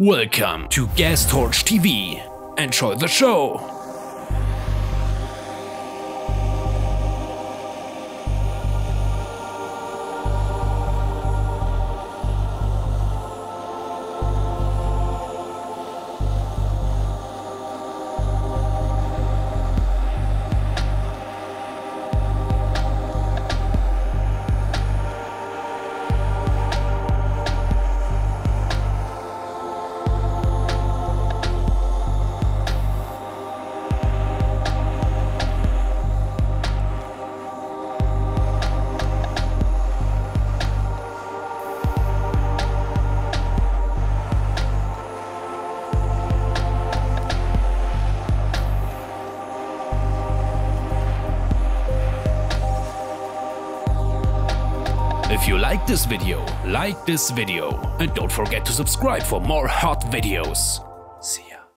Welcome to Gas Torch TV. Enjoy the show. If you like this video, like this video and don't forget to subscribe for more hot videos. See you.